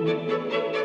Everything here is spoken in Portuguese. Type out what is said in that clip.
Música